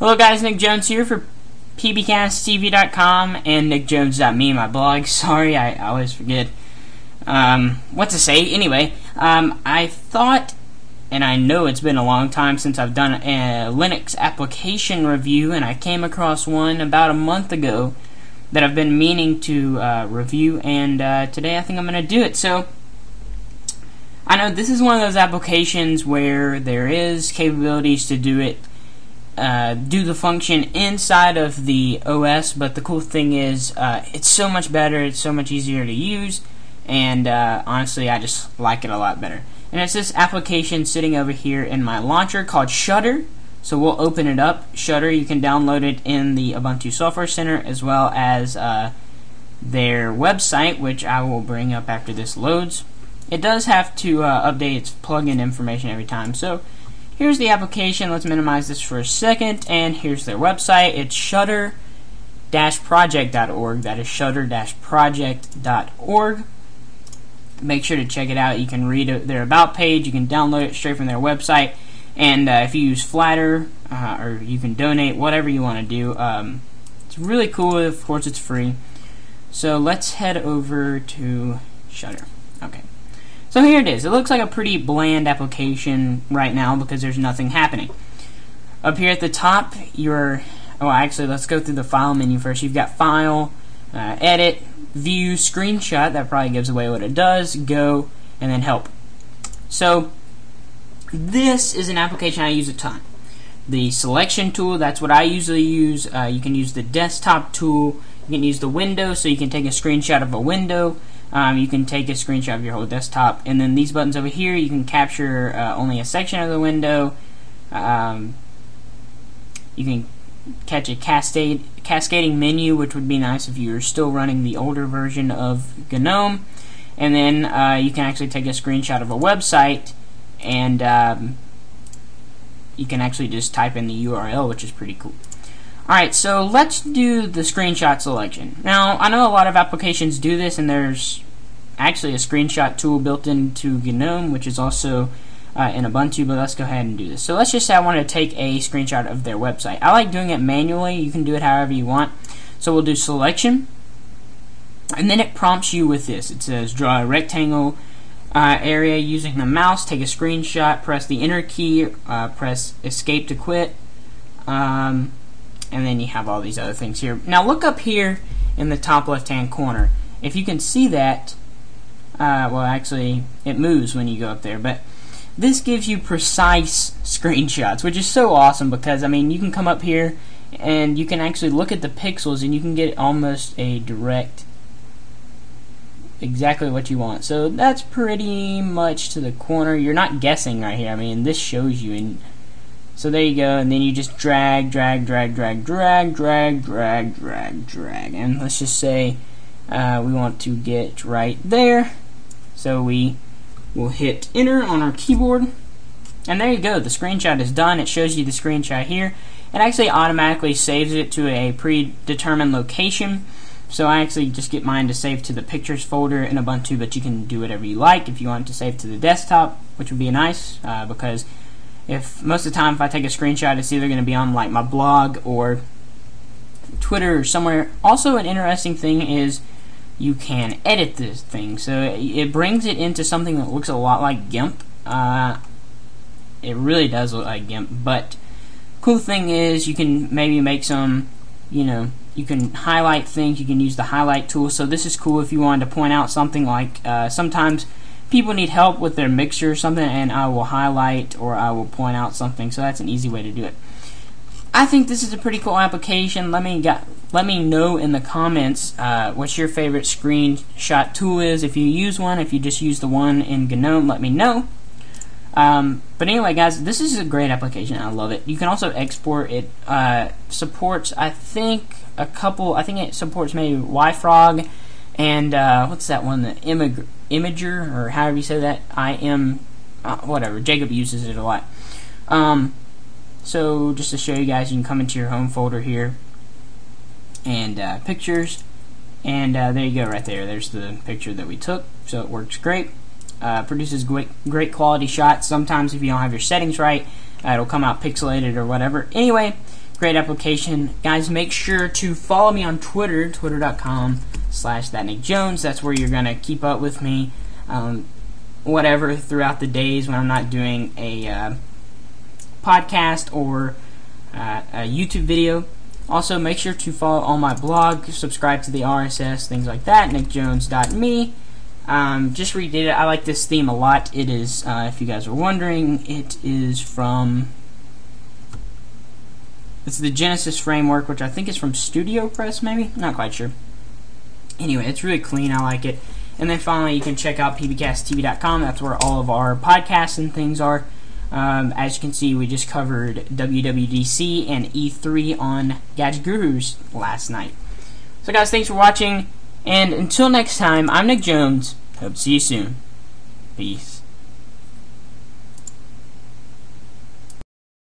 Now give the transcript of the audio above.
Hello guys, Nick Jones here for pbcasttv.com and nickjones.me, my blog. Sorry, I, always forget um, what to say. Anyway, um, I thought, and I know it's been a long time since I've done a Linux application review, and I came across one about a month ago that I've been meaning to uh, review, and uh, today I think I'm going to do it. So, I know this is one of those applications where there is capabilities to do it uh, do the function inside of the OS, but the cool thing is uh, it's so much better, it's so much easier to use, and uh, honestly, I just like it a lot better. And it's this application sitting over here in my launcher called Shutter. So we'll open it up. Shutter, you can download it in the Ubuntu Software Center as well as uh, their website, which I will bring up after this loads. It does have to uh, update its plugin information every time. So Here's the application. Let's minimize this for a second. And here's their website. It's shutter-project.org. That is shutter-project.org. Make sure to check it out. You can read their about page. You can download it straight from their website. And uh, if you use Flattr, uh, or you can donate, whatever you want to do. Um, it's really cool. Of course, it's free. So let's head over to Shutter. Okay. So here it is. It looks like a pretty bland application right now because there's nothing happening. Up here at the top, your oh, actually, let's go through the file menu first. You've got File, uh, Edit, View, Screenshot. That probably gives away what it does. Go, and then Help. So this is an application I use a ton. The selection tool, that's what I usually use. Uh, you can use the desktop tool. You can use the window, so you can take a screenshot of a window. Um, you can take a screenshot of your whole desktop. And then these buttons over here, you can capture uh, only a section of the window. Um, you can catch a cascade, cascading menu, which would be nice if you're still running the older version of GNOME. And then uh, you can actually take a screenshot of a website and um, you can actually just type in the URL, which is pretty cool. Alright, so let's do the screenshot selection. Now, I know a lot of applications do this, and there's actually a screenshot tool built into GNOME, which is also uh, in Ubuntu, but let's go ahead and do this. So let's just say I want to take a screenshot of their website. I like doing it manually. You can do it however you want. So we'll do selection, and then it prompts you with this. It says draw a rectangle uh, area using the mouse, take a screenshot, press the enter key, uh, press escape to quit. Um, and then you have all these other things here. Now look up here in the top left hand corner. If you can see that, uh, well actually it moves when you go up there, but this gives you precise screenshots, which is so awesome because I mean you can come up here and you can actually look at the pixels and you can get almost a direct exactly what you want. So that's pretty much to the corner. You're not guessing right here. I mean this shows you and so there you go, and then you just drag, drag, drag, drag, drag, drag, drag, drag, drag. And let's just say uh, we want to get right there. So we will hit enter on our keyboard. And there you go, the screenshot is done. It shows you the screenshot here. It actually automatically saves it to a predetermined location. So I actually just get mine to save to the pictures folder in Ubuntu, but you can do whatever you like. If you want to save to the desktop, which would be nice, uh, because if most of the time if I take a screenshot, it's either going to be on like my blog or Twitter or somewhere. Also, an interesting thing is you can edit this thing, so it brings it into something that looks a lot like GIMP. Uh, it really does look like GIMP, but cool thing is you can maybe make some, you know, you can highlight things. You can use the highlight tool. So this is cool if you wanted to point out something like uh, sometimes people need help with their mixture or something, and I will highlight or I will point out something. So that's an easy way to do it. I think this is a pretty cool application. Let me get, let me know in the comments uh, what your favorite screenshot tool is. If you use one, if you just use the one in GNOME, let me know. Um, but anyway, guys, this is a great application. I love it. You can also export it. Uh, supports, I think, a couple. I think it supports maybe YFrog and uh, what's that one? The Imag Imager, or however you say that. I am, uh, whatever. Jacob uses it a lot. Um, so just to show you guys, you can come into your home folder here and uh, pictures, and uh, there you go, right there. There's the picture that we took. So it works great. Uh, produces great, great quality shots. Sometimes if you don't have your settings right, uh, it'll come out pixelated or whatever. Anyway, Great application. Guys, make sure to follow me on Twitter, twitter.com slash that Nick Jones. That's where you're going to keep up with me, um, whatever, throughout the days when I'm not doing a uh, podcast or uh, a YouTube video. Also, make sure to follow all my blog, subscribe to the RSS, things like that, nickjones.me. Um, just redid it. I like this theme a lot. It is, uh, if you guys are wondering, it is from it's the Genesis framework, which I think is from Studio Press, maybe? Not quite sure. Anyway, it's really clean. I like it. And then finally, you can check out pbcasttv.com. That's where all of our podcasts and things are. Um, as you can see, we just covered WWDC and E3 on Gadget Gurus last night. So, guys, thanks for watching. And until next time, I'm Nick Jones. Hope to see you soon. Peace.